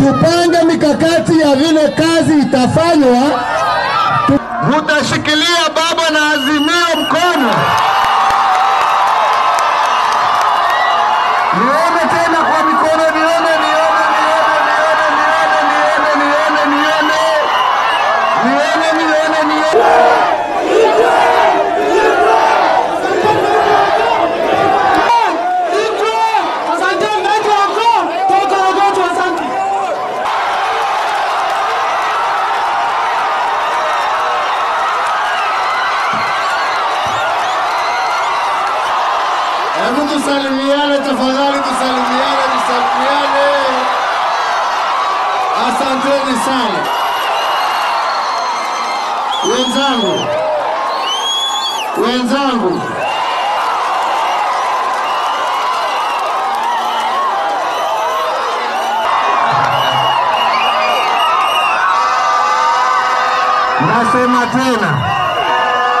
tupange mikakati ya vile kazi itafanywa. Hebu tusalimiane tafadhali, tusalimiane, tusalimiane. Asanteni sana wenzangu, wenzangu. Nasema tena